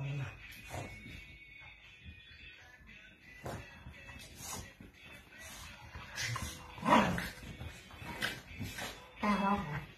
không em nào cao không hả